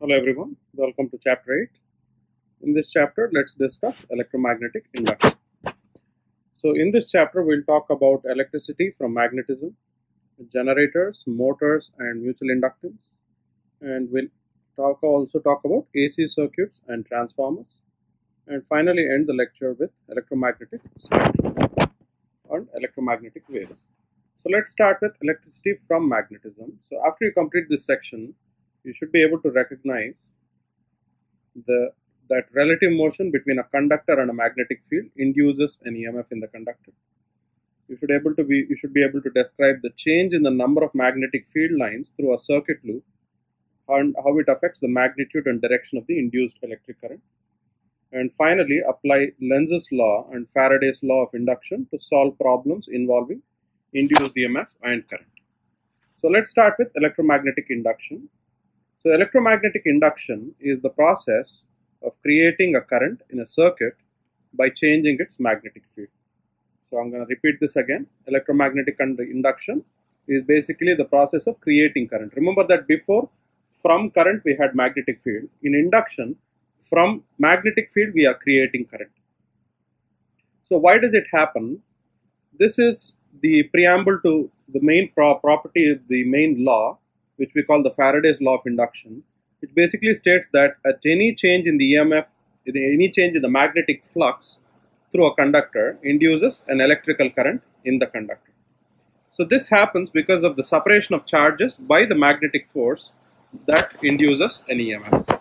Hello everyone, welcome to chapter 8. In this chapter, let's discuss electromagnetic induction. So, in this chapter, we'll talk about electricity from magnetism, generators, motors, and mutual inductance. And we'll talk also talk about AC circuits and transformers. And finally, end the lecture with electromagnetic spectrum and electromagnetic waves. So, let's start with electricity from magnetism. So, after you complete this section, you should be able to recognize the that relative motion between a conductor and a magnetic field induces an EMF in the conductor. You should able to be you should be able to describe the change in the number of magnetic field lines through a circuit loop and how it affects the magnitude and direction of the induced electric current. And finally, apply Lenz's law and Faraday's law of induction to solve problems involving induced EMF and current. So let's start with electromagnetic induction. So electromagnetic induction is the process of creating a current in a circuit by changing its magnetic field. So I'm going to repeat this again. Electromagnetic induction is basically the process of creating current. Remember that before from current we had magnetic field. In induction from magnetic field we are creating current. So why does it happen? This is the preamble to the main pro property, the main law which we call the Faraday's law of induction, It basically states that at any change in the EMF, any change in the magnetic flux through a conductor induces an electrical current in the conductor. So this happens because of the separation of charges by the magnetic force that induces an EMF.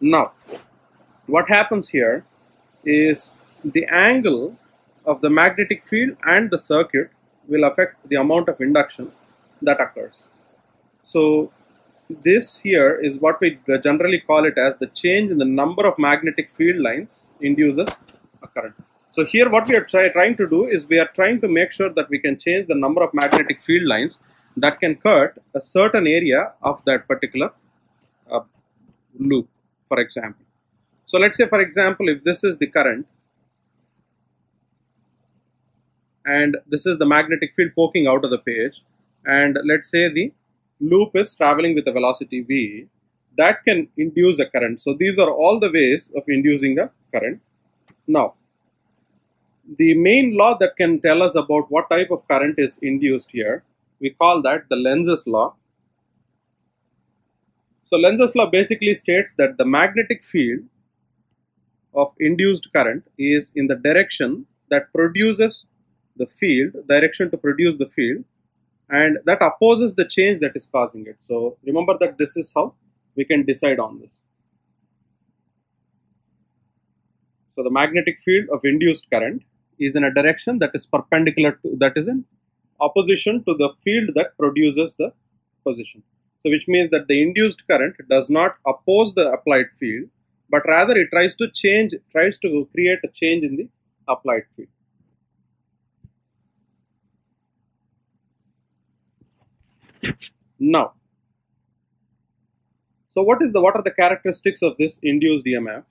Now, what happens here is the angle of the magnetic field and the circuit will affect the amount of induction that occurs. So this here is what we generally call it as the change in the number of magnetic field lines induces a current. So here what we are try, trying to do is we are trying to make sure that we can change the number of magnetic field lines that can cut a certain area of that particular uh, loop for example. So let's say for example if this is the current and this is the magnetic field poking out of the page and let's say the loop is traveling with a velocity v that can induce a current. So these are all the ways of inducing a current. Now, the main law that can tell us about what type of current is induced here, we call that the Lenz's law. So Lenz's law basically states that the magnetic field of induced current is in the direction that produces the field, direction to produce the field and that opposes the change that is causing it. So remember that this is how we can decide on this. So the magnetic field of induced current is in a direction that is perpendicular to that is in opposition to the field that produces the position. So which means that the induced current does not oppose the applied field but rather it tries to change tries to create a change in the applied field. Now, so what is the what are the characteristics of this induced EMF?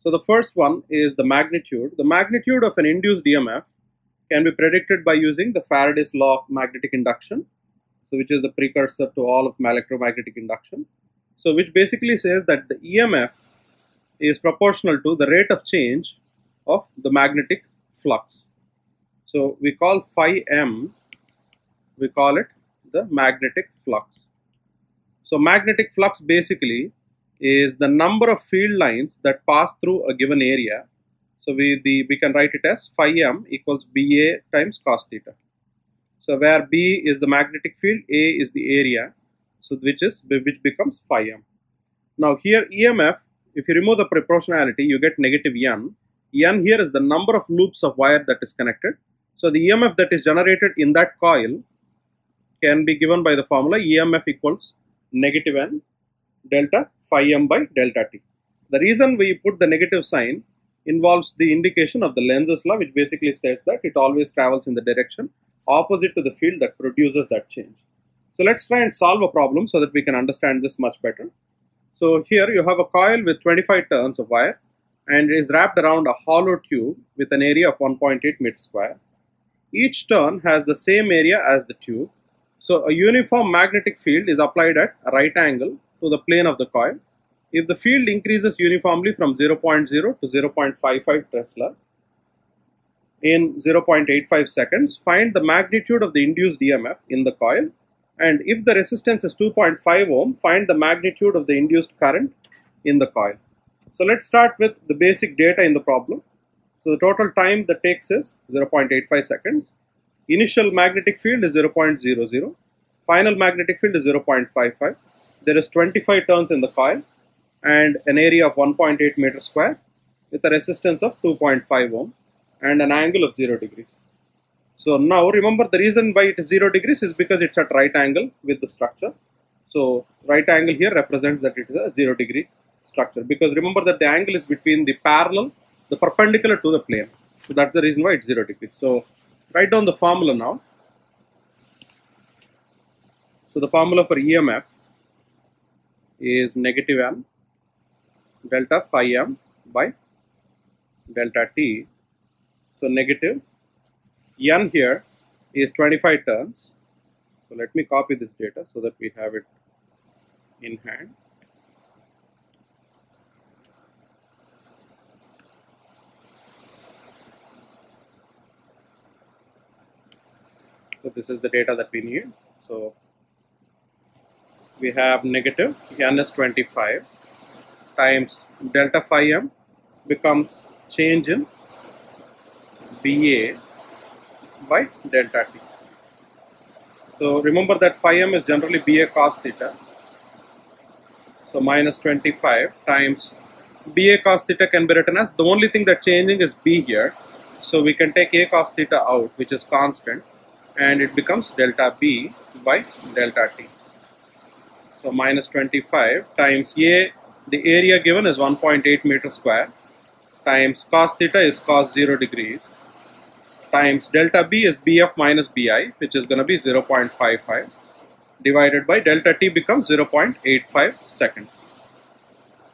So the first one is the magnitude. The magnitude of an induced EMF can be predicted by using the Faraday's law of magnetic induction, so which is the precursor to all of electromagnetic induction. So which basically says that the EMF is proportional to the rate of change of the magnetic flux. So we call phi m, we call it the magnetic flux. So magnetic flux basically is the number of field lines that pass through a given area. So we, the, we can write it as phi m equals BA times cos theta. So where B is the magnetic field, A is the area, so which is which becomes phi m. Now here EMF, if you remove the proportionality, you get negative n. n here is the number of loops of wire that is connected. So the EMF that is generated in that coil can be given by the formula EMF equals negative n delta phi m by delta t. The reason we put the negative sign involves the indication of the Lenz's law which basically states that it always travels in the direction opposite to the field that produces that change. So let's try and solve a problem so that we can understand this much better. So here you have a coil with 25 turns of wire and is wrapped around a hollow tube with an area of 1.8 meter square. Each turn has the same area as the tube so a uniform magnetic field is applied at a right angle to the plane of the coil. If the field increases uniformly from 0.0 to 0.55 Tesla in 0.85 seconds, find the magnitude of the induced EMF in the coil and if the resistance is 2.5 ohm, find the magnitude of the induced current in the coil. So let's start with the basic data in the problem. So the total time that takes is 0.85 seconds. Initial magnetic field is 0.00. Final magnetic field is 0.55. There is 25 turns in the coil and an area of 1.8 meter square with a resistance of 2.5 ohm and an angle of 0 degrees. So now remember the reason why it is 0 degrees is because it's at right angle with the structure. So right angle here represents that it is a 0 degree structure because remember that the angle is between the parallel, the perpendicular to the plane. So that's the reason why it's 0 degrees. So write down the formula now. So the formula for EMF is negative m delta phi m by delta t. So negative n here is 25 turns. So let me copy this data so that we have it in hand. So this is the data that we need. So we have negative n is 25 times delta phi m becomes change in BA by delta t. So remember that phi m is generally BA cos theta. So minus 25 times BA cos theta can be written as the only thing that changing is B here. So we can take A cos theta out which is constant and it becomes delta B by delta t. So minus 25 times A, the area given is 1.8 meter square times cos theta is cos 0 degrees times delta B is BF minus BI which is going to be 0.55 divided by delta T becomes 0.85 seconds.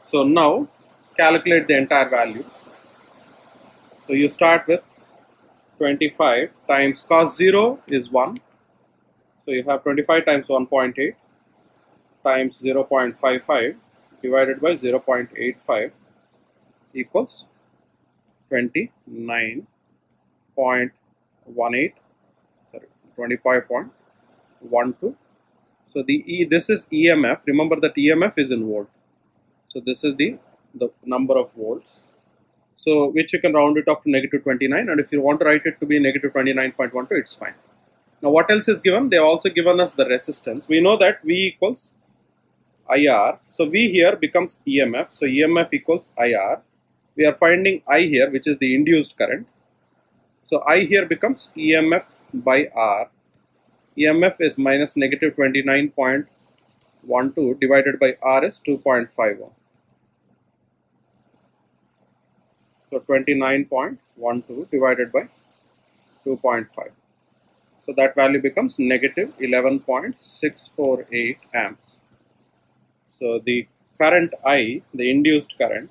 So now calculate the entire value. So you start with 25 times cos 0 is 1. So you have 25 times 1.8 times 0.55 divided by 0.85 equals 29.18 sorry 25.12 so the e this is emf remember that emf is in volt. So this is the the number of volts so which you can round it off to negative 29 and if you want to write it to be negative 29.12 it's fine. Now what else is given? They have also given us the resistance. We know that v equals IR so v here becomes EMF so EMF equals IR we are finding I here which is the induced current. So I here becomes EMF by R. EMF is minus negative 29.12 divided by R is 2.5 ohm So 29.12 divided by 2.5. So that value becomes negative 11.648 amps. So the current I, the induced current,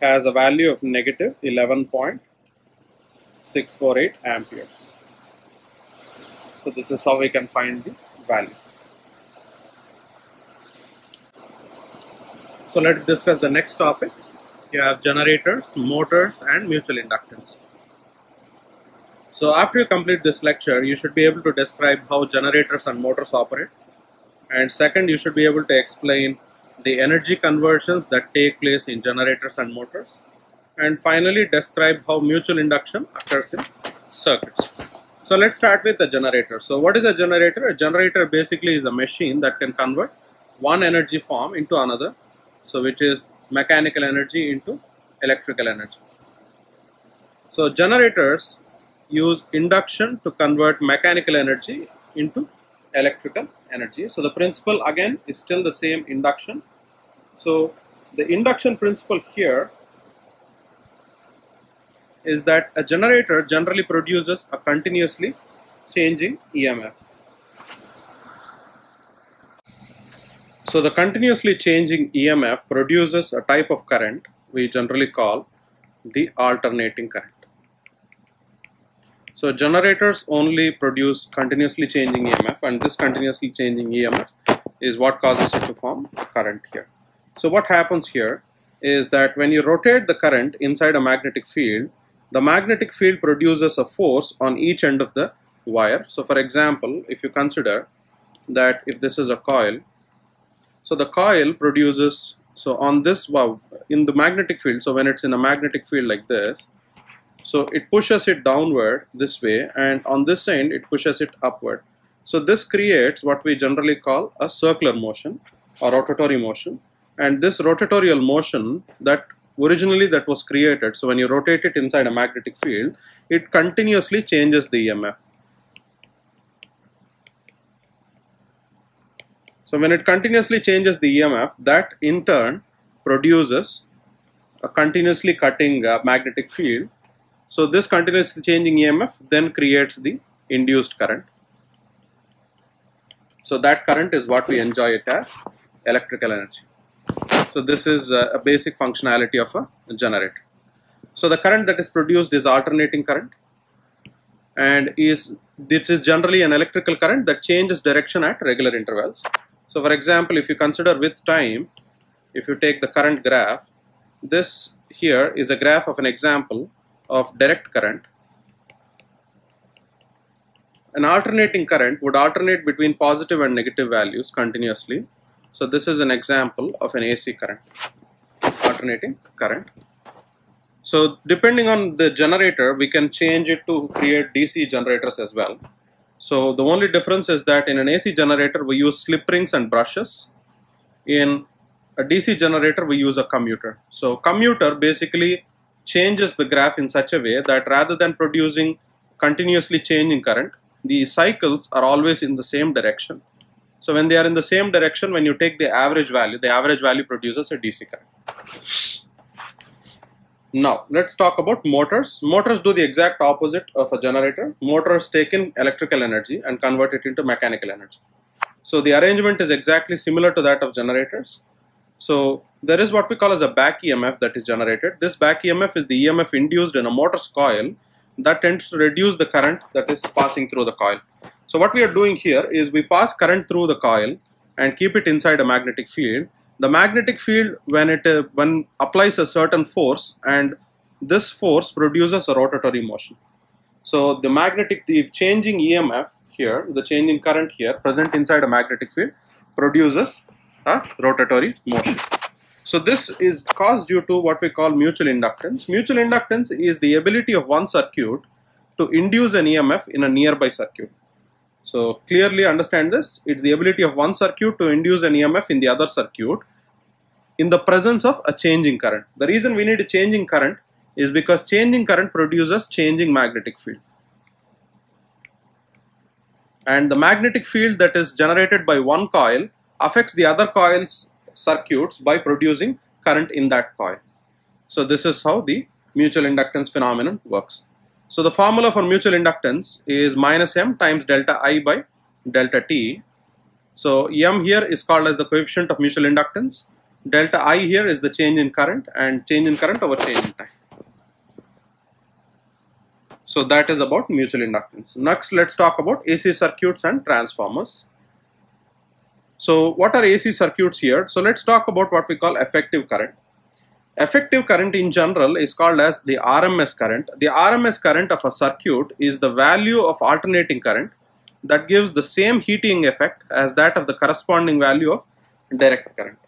has a value of negative 11.648 amperes. So this is how we can find the value. So let's discuss the next topic. You have generators, motors and mutual inductance. So after you complete this lecture, you should be able to describe how generators and motors operate. And second, you should be able to explain the energy conversions that take place in generators and motors. And finally, describe how mutual induction occurs in circuits. So let's start with the generator. So what is a generator? A generator basically is a machine that can convert one energy form into another so which is mechanical energy into electrical energy. So generators use induction to convert mechanical energy into electrical energy. So the principle again is still the same induction. So the induction principle here is that a generator generally produces a continuously changing EMF. So the continuously changing EMF produces a type of current we generally call the alternating current. So generators only produce continuously changing EMF and this continuously changing EMF is what causes it to form current here. So what happens here is that when you rotate the current inside a magnetic field, the magnetic field produces a force on each end of the wire. So for example, if you consider that if this is a coil, so the coil produces, so on this, wow, in the magnetic field, so when it's in a magnetic field like this, so it pushes it downward this way and on this end it pushes it upward. So this creates what we generally call a circular motion or rotatory motion and this rotatorial motion that originally that was created so when you rotate it inside a magnetic field it continuously changes the EMF. So when it continuously changes the EMF that in turn produces a continuously cutting uh, magnetic field so this continuously changing EMF then creates the induced current. So that current is what we enjoy it as electrical energy. So this is a basic functionality of a generator. So the current that is produced is alternating current and is it is generally an electrical current that changes direction at regular intervals. So for example, if you consider with time, if you take the current graph, this here is a graph of an example of direct current, an alternating current would alternate between positive and negative values continuously. So this is an example of an AC current, alternating current. So depending on the generator, we can change it to create DC generators as well. So the only difference is that in an AC generator, we use slip rings and brushes. In a DC generator, we use a commutator. So commutator basically changes the graph in such a way that rather than producing continuously changing current, the cycles are always in the same direction. So when they are in the same direction, when you take the average value, the average value produces a DC current. Now, let's talk about motors. Motors do the exact opposite of a generator. Motors take in electrical energy and convert it into mechanical energy. So the arrangement is exactly similar to that of generators. So there is what we call as a back EMF that is generated. This back EMF is the EMF induced in a motor's coil that tends to reduce the current that is passing through the coil. So what we are doing here is we pass current through the coil and keep it inside a magnetic field. The magnetic field when it uh, when applies a certain force and this force produces a rotatory motion. So the magnetic the changing EMF here, the changing current here present inside a magnetic field produces a rotatory motion. So this is caused due to what we call mutual inductance. Mutual inductance is the ability of one circuit to induce an EMF in a nearby circuit. So clearly understand this, it's the ability of one circuit to induce an EMF in the other circuit in the presence of a changing current. The reason we need a changing current is because changing current produces changing magnetic field. And the magnetic field that is generated by one coil affects the other coils circuits by producing current in that coil. So this is how the mutual inductance phenomenon works. So the formula for mutual inductance is minus m times delta i by delta t. So m here is called as the coefficient of mutual inductance. Delta i here is the change in current and change in current over change in time. So that is about mutual inductance. Next let's talk about AC circuits and transformers. So what are AC circuits here? So let's talk about what we call effective current. Effective current in general is called as the RMS current. The RMS current of a circuit is the value of alternating current that gives the same heating effect as that of the corresponding value of direct current.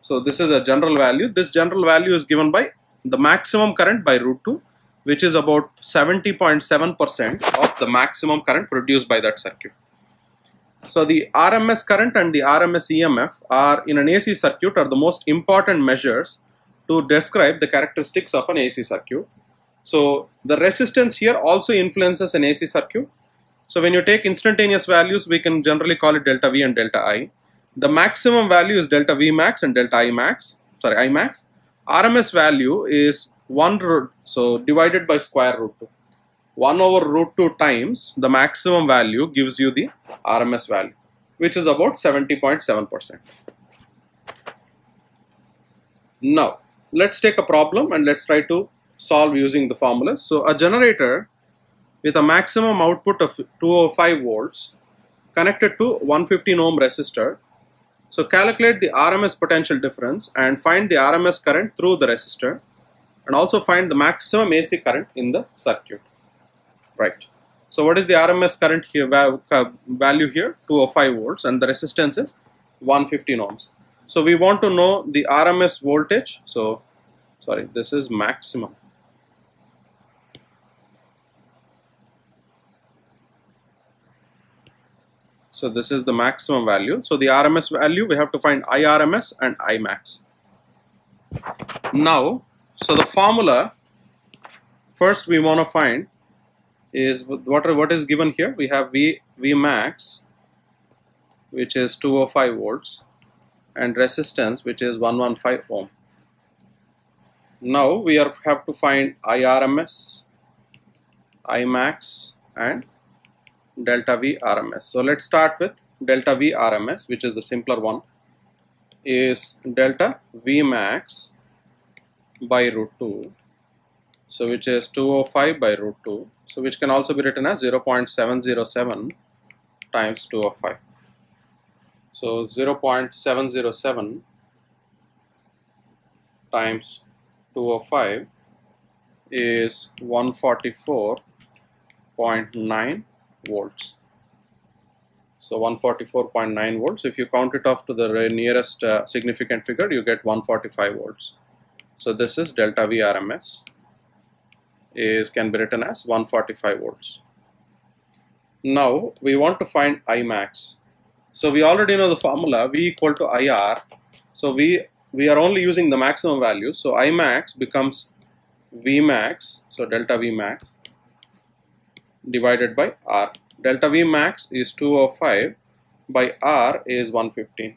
So this is a general value. This general value is given by the maximum current by root 2 which is about 70.7% of the maximum current produced by that circuit. So the RMS current and the RMS EMF are in an AC circuit are the most important measures to describe the characteristics of an AC circuit. So the resistance here also influences an AC circuit. So when you take instantaneous values, we can generally call it delta V and delta I. The maximum value is delta V max and delta I max, sorry I max. RMS value is 1 root, so divided by square root 2. 1 over root 2 times the maximum value gives you the RMS value which is about 70.7%. Now let's take a problem and let's try to solve using the formulas. So a generator with a maximum output of 205 volts connected to 115 ohm resistor. So calculate the RMS potential difference and find the RMS current through the resistor and also find the maximum AC current in the circuit. Right. So what is the RMS current here uh, value here 205 volts and the resistance is 115 ohms. So we want to know the RMS voltage. So sorry this is maximum. So this is the maximum value. So the RMS value we have to find IRMS and Imax. Now so the formula first we want to find is what what is given here we have v v max which is 205 volts and resistance which is 115 ohm. Now we are have to find irms imax and delta v rms so let's start with delta v rms which is the simpler one is delta v max by root 2 so which is 205 by root 2 so which can also be written as 0.707 times 205 so 0.707 times 205 is 144.9 volts so 144.9 volts if you count it off to the nearest uh, significant figure you get 145 volts so this is delta V RMS is can be written as 145 volts. Now we want to find I max. So we already know the formula V equal to IR. So we we are only using the maximum value. So I max becomes V max. So delta V max divided by R. Delta V max is 205 by R is 115.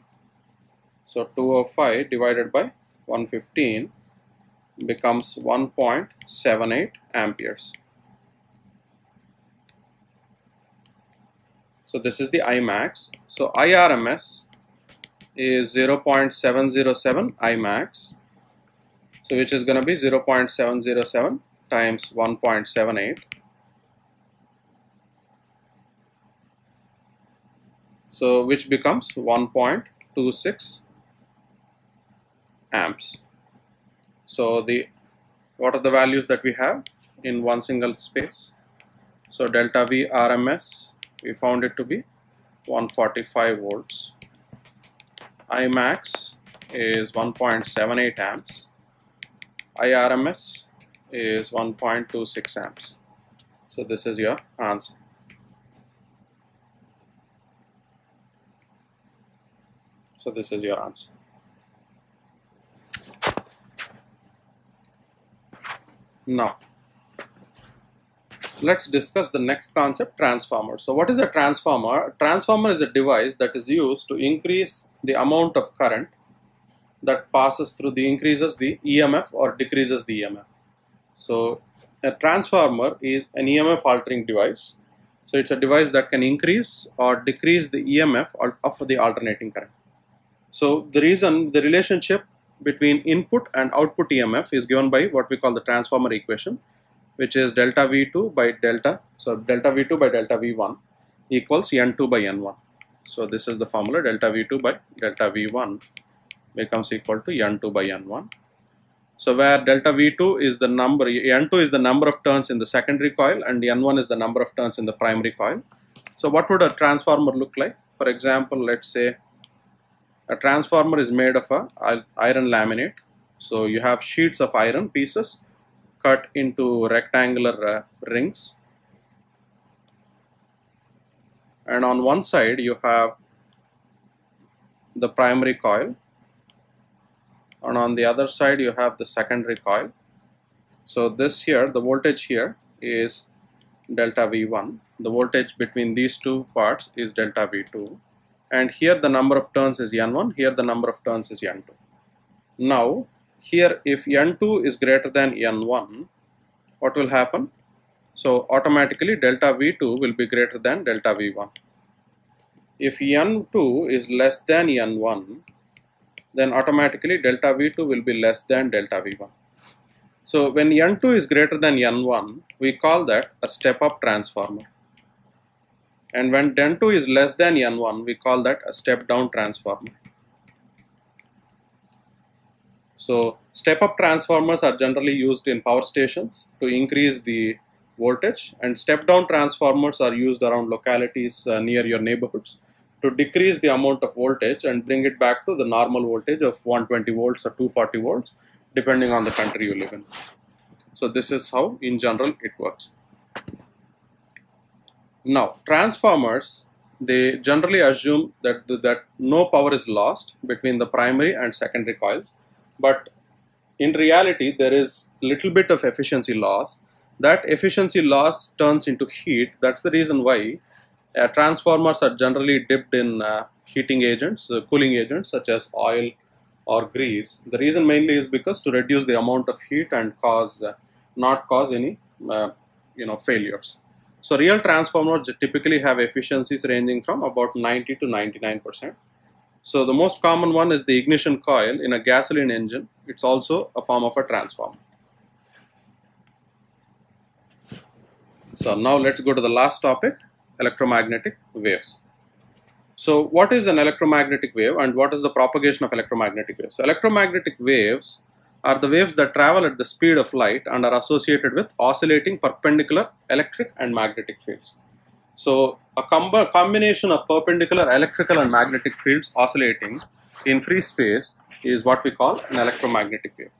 So 205 divided by 115 becomes 1.78 amperes. So this is the Imax. So IRMS is 0.707 Imax. So which is going to be 0.707 times 1.78. So which becomes 1.26 amps. So the what are the values that we have in one single space? So delta V RMS we found it to be 145 volts. Imax is 1.78 amps. IRMS is 1.26 amps. So this is your answer. So this is your answer. Now, let's discuss the next concept transformer. So what is a transformer? A transformer is a device that is used to increase the amount of current that passes through the increases the EMF or decreases the EMF. So a transformer is an EMF altering device. So it's a device that can increase or decrease the EMF of the alternating current. So the reason the relationship between input and output EMF is given by what we call the transformer equation which is delta V2 by delta so delta V2 by delta V1 equals N2 by N1 so this is the formula delta V2 by delta V1 becomes equal to N2 by N1 so where delta V2 is the number N2 is the number of turns in the secondary coil and N1 is the number of turns in the primary coil. So what would a transformer look like? For example let's say a transformer is made of a iron laminate. So you have sheets of iron pieces cut into rectangular uh, rings. And on one side you have the primary coil and on the other side you have the secondary coil. So this here, the voltage here is delta V1. The voltage between these two parts is delta V2 and here the number of turns is n1 here the number of turns is n2 now here if n2 is greater than n1 what will happen so automatically delta v2 will be greater than delta v1 if n2 is less than n1 then automatically delta v2 will be less than delta v1 So when N2 is greater than N1, we call that a step-up transformer. And when N2 is less than N1, we call that a step-down transformer. So step-up transformers are generally used in power stations to increase the voltage and step-down transformers are used around localities uh, near your neighborhoods to decrease the amount of voltage and bring it back to the normal voltage of 120 volts or 240 volts depending on the country you live in. So this is how in general it works. Now transformers they generally assume that, that no power is lost between the primary and secondary coils but in reality there is a little bit of efficiency loss. That efficiency loss turns into heat. That's the reason why uh, transformers are generally dipped in uh, heating agents uh, cooling agents such as oil or grease. The reason mainly is because to reduce the amount of heat and cause uh, not cause any uh, you know failures. So real transformers typically have efficiencies ranging from about 90 to 99 percent so the most common one is the ignition coil in a gasoline engine. It's also a form of a transformer. So now let's go to the last topic, electromagnetic waves. So what is an electromagnetic wave and what is the propagation of electromagnetic waves? So electromagnetic waves are the waves that travel at the speed of light and are associated with oscillating perpendicular electric and magnetic fields. So a combination of perpendicular electrical and magnetic fields oscillating in free space is what we call an electromagnetic wave.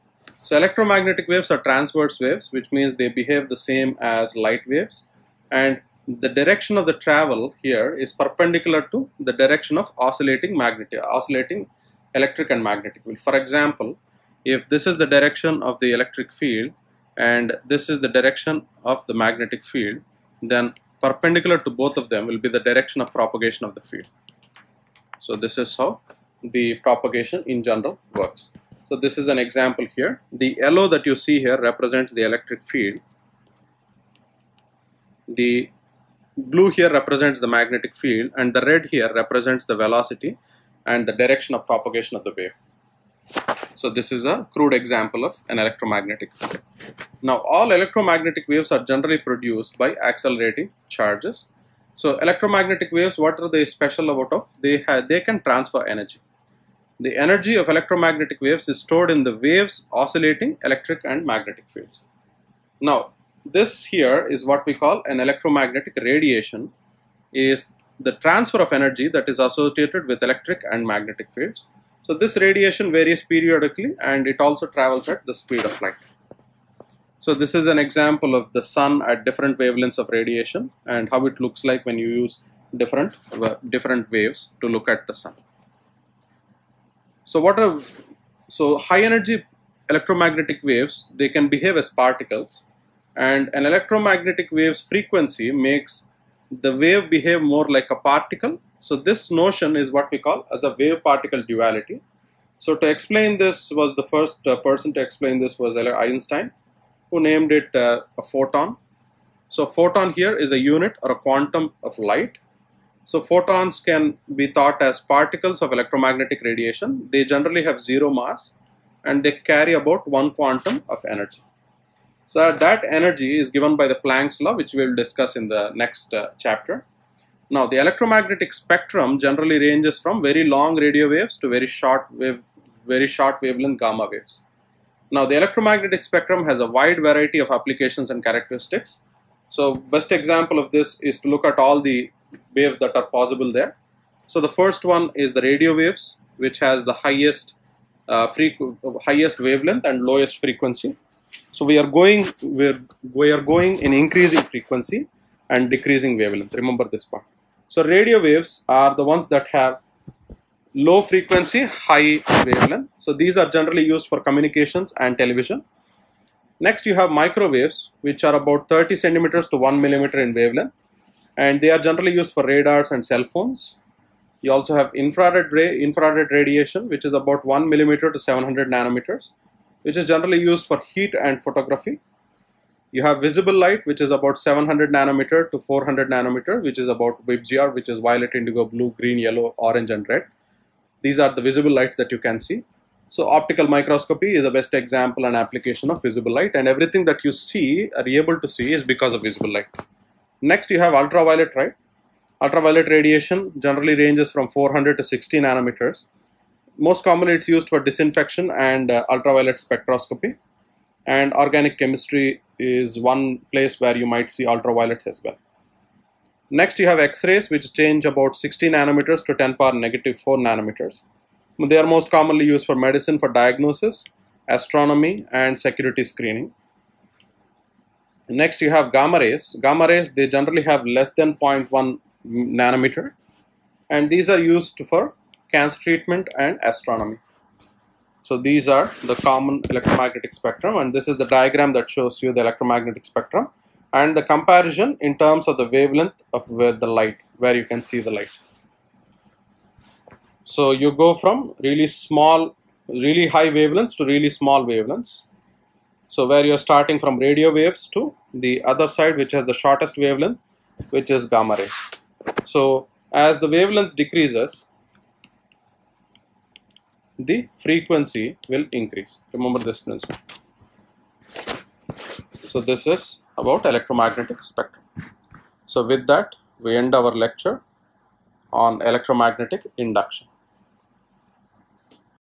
So electromagnetic waves are transverse waves, which means they behave the same as light waves. And the direction of the travel here is perpendicular to the direction of oscillating magnetic, oscillating electric and magnetic field. For example, if this is the direction of the electric field and this is the direction of the magnetic field, then perpendicular to both of them will be the direction of propagation of the field. So this is how the propagation in general works. So this is an example here. The yellow that you see here represents the electric field. The blue here represents the magnetic field and the red here represents the velocity and the direction of propagation of the wave. So this is a crude example of an electromagnetic wave. Now all electromagnetic waves are generally produced by accelerating charges. So electromagnetic waves, what are they special about of? They, have, they can transfer energy. The energy of electromagnetic waves is stored in the waves oscillating electric and magnetic fields. Now this here is what we call an electromagnetic radiation is the transfer of energy that is associated with electric and magnetic fields so this radiation varies periodically and it also travels at the speed of light. So this is an example of the sun at different wavelengths of radiation and how it looks like when you use different uh, different waves to look at the sun. So what are so high energy electromagnetic waves they can behave as particles and an electromagnetic wave's frequency makes the wave behave more like a particle so this notion is what we call as a wave particle duality. So to explain this was the first uh, person to explain this was Einstein who named it uh, a photon. So photon here is a unit or a quantum of light. So photons can be thought as particles of electromagnetic radiation. They generally have zero mass and they carry about one quantum of energy. So that energy is given by the Planck's law which we will discuss in the next uh, chapter. Now the electromagnetic spectrum generally ranges from very long radio waves to very short wave, very short wavelength gamma waves. Now the electromagnetic spectrum has a wide variety of applications and characteristics. So best example of this is to look at all the waves that are possible there. So the first one is the radio waves, which has the highest uh, highest wavelength and lowest frequency. So we are going we're, we are going in increasing frequency and decreasing wavelength. Remember this part. So radio waves are the ones that have low frequency, high wavelength. So these are generally used for communications and television. Next you have microwaves which are about 30 centimeters to 1 millimeter in wavelength and they are generally used for radars and cell phones. You also have infrared ray, infrared radiation which is about 1 millimeter to 700 nanometers which is generally used for heat and photography. You have visible light, which is about 700 nanometer to 400 nanometer, which is about VIBGYOR, which is violet, indigo, blue, green, yellow, orange, and red. These are the visible lights that you can see. So optical microscopy is the best example and application of visible light and everything that you see are able to see is because of visible light. Next you have ultraviolet light. Ultraviolet radiation generally ranges from 400 to 60 nanometers. Most commonly it's used for disinfection and uh, ultraviolet spectroscopy and organic chemistry is one place where you might see ultraviolets as well. Next you have X-rays which change about 60 nanometers to 10 power negative 4 nanometers. They are most commonly used for medicine for diagnosis, astronomy and security screening. Next you have gamma rays. Gamma rays they generally have less than 0.1 nanometer and these are used for cancer treatment and astronomy. So these are the common electromagnetic spectrum and this is the diagram that shows you the electromagnetic spectrum and the comparison in terms of the wavelength of where the light, where you can see the light. So you go from really small, really high wavelengths to really small wavelengths. So where you're starting from radio waves to the other side which has the shortest wavelength which is gamma ray. So as the wavelength decreases, the frequency will increase. Remember this principle. So this is about electromagnetic spectrum. So with that, we end our lecture on electromagnetic induction.